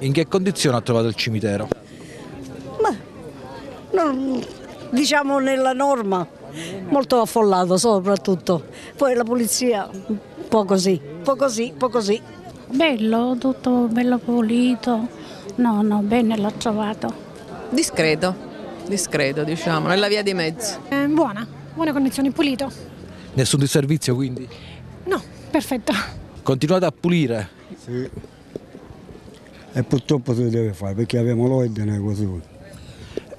In che condizione ha trovato il cimitero? Non- diciamo nella norma, molto affollato soprattutto. Poi la polizia un po' così, un po' così, un po' così. Bello, tutto bello pulito. No, no, bene l'ho trovato. Discreto, discreto diciamo, nella via di mezzo. Eh, buona, buone condizioni, pulito. Nessun disservizio quindi? No, perfetto. Continuate a pulire. Sì. E purtroppo si deve fare perché abbiamo l'ordine così.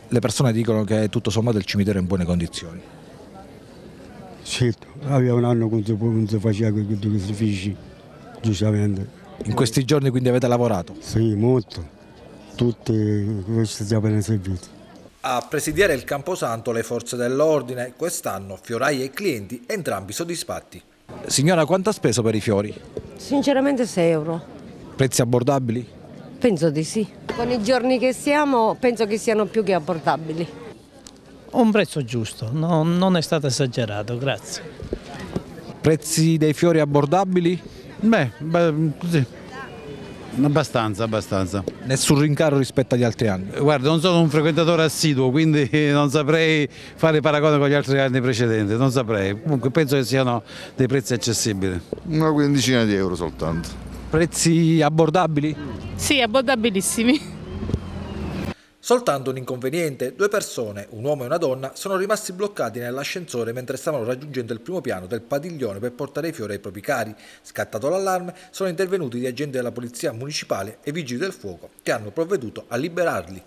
Le persone dicono che tutto sommato il cimitero è in buone condizioni. Certo, aveva un anno che non si faceva quei sacrifici, giustamente. In questi giorni quindi avete lavorato? Sì, molto. Tutti questi siamo bene serviti. A presidiare il Camposanto le forze dell'ordine, quest'anno fiorai e clienti entrambi soddisfatti. Signora, quanto ha speso per i fiori? Sinceramente 6 euro. Prezzi abbordabili? Penso di sì. Con i giorni che siamo penso che siano più che abbordabili. Un prezzo giusto, no- non è stato esagerato, grazie. Prezzi dei fiori abbordabili? Beh, beh, sì. Abbastanza, abbastanza. Nessun rincaro rispetto agli altri anni. Guarda, non sono un frequentatore assiduo, quindi non saprei fare paragone con gli altri anni precedenti, non saprei. Comunque penso che siano dei prezzi accessibili. Una quindicina di euro soltanto. Prezzi abbordabili? Sì, abbordabilissimi. Soltanto un inconveniente, due persone, un uomo e una donna, sono rimasti bloccati nell'ascensore mentre stavano raggiungendo il primo piano del padiglione per portare i fiori ai propri cari. Scattato l'allarme, sono intervenuti gli agenti della polizia municipale e vigili del fuoco che hanno provveduto a liberarli.